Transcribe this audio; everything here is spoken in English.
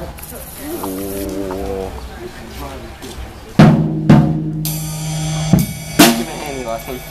Ooh. Give me a handy last week.